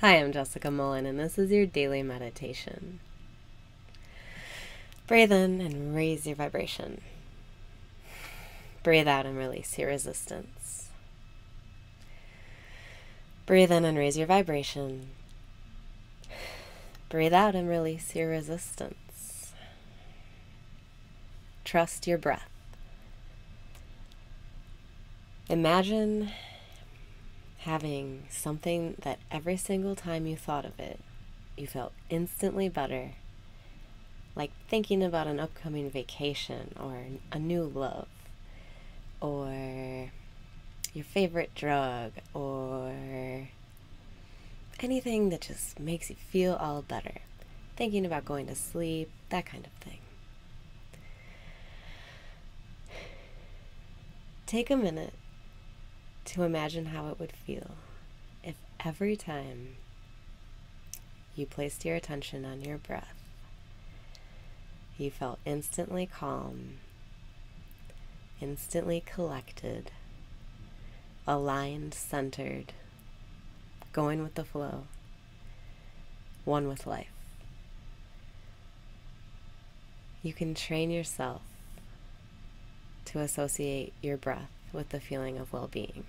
Hi, I'm Jessica Mullen, and this is your daily meditation. Breathe in and raise your vibration. Breathe out and release your resistance. Breathe in and raise your vibration. Breathe out and release your resistance. Trust your breath. Imagine having something that every single time you thought of it, you felt instantly better, like thinking about an upcoming vacation or a new love or your favorite drug or anything that just makes you feel all better. Thinking about going to sleep, that kind of thing. Take a minute to imagine how it would feel if every time you placed your attention on your breath, you felt instantly calm, instantly collected, aligned, centered, going with the flow, one with life. You can train yourself to associate your breath with the feeling of well being.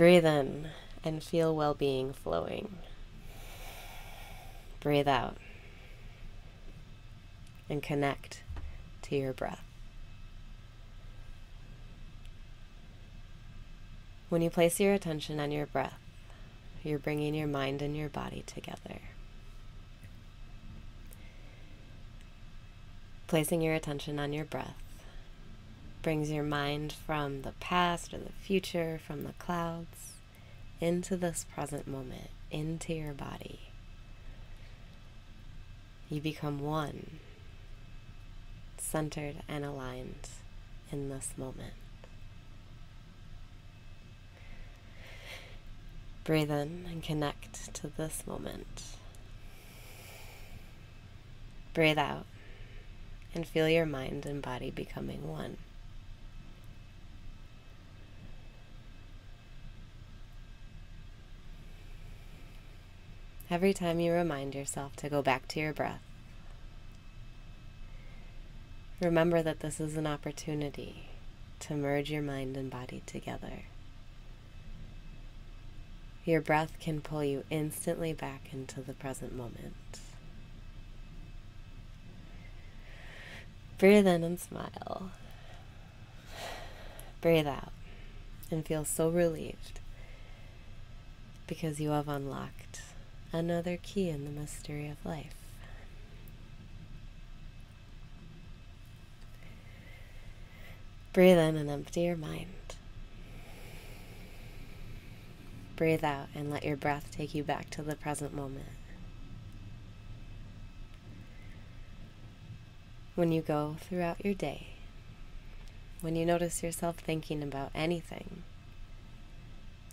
Breathe in and feel well being flowing. Breathe out and connect to your breath. When you place your attention on your breath, you're bringing your mind and your body together. Placing your attention on your breath brings your mind from the past or the future, from the clouds, into this present moment, into your body. You become one, centered and aligned in this moment. Breathe in and connect to this moment. Breathe out and feel your mind and body becoming one. Every time you remind yourself to go back to your breath. Remember that this is an opportunity to merge your mind and body together. Your breath can pull you instantly back into the present moment. Breathe in and smile. Breathe out and feel so relieved because you have unlocked another key in the mystery of life. Breathe in and empty your mind. Breathe out and let your breath take you back to the present moment. When you go throughout your day, when you notice yourself thinking about anything,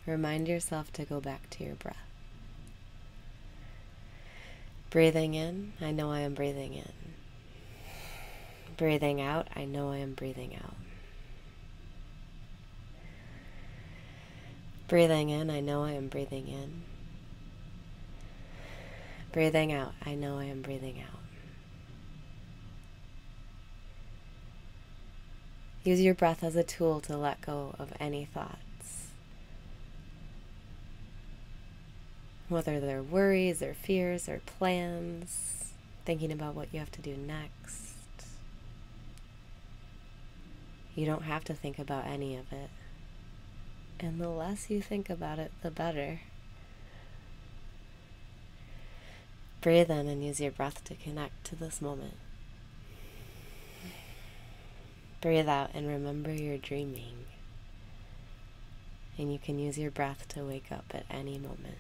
remind yourself to go back to your breath. Breathing in, I know I am breathing in. Breathing out, I know I am breathing out. Breathing in, I know I am breathing in. Breathing out, I know I am breathing out. Use your breath as a tool to let go of any thought. Whether they're worries or fears or plans, thinking about what you have to do next. You don't have to think about any of it. And the less you think about it, the better. Breathe in and use your breath to connect to this moment. Breathe out and remember you're dreaming. And you can use your breath to wake up at any moment.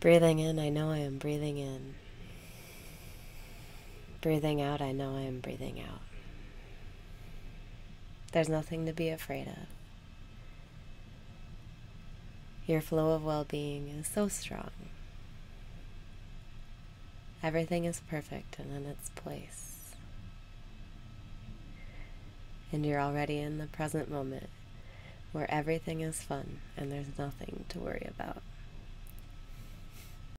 Breathing in, I know I am breathing in. Breathing out, I know I am breathing out. There's nothing to be afraid of. Your flow of well being is so strong. Everything is perfect and in its place. And you're already in the present moment where everything is fun and there's nothing to worry about.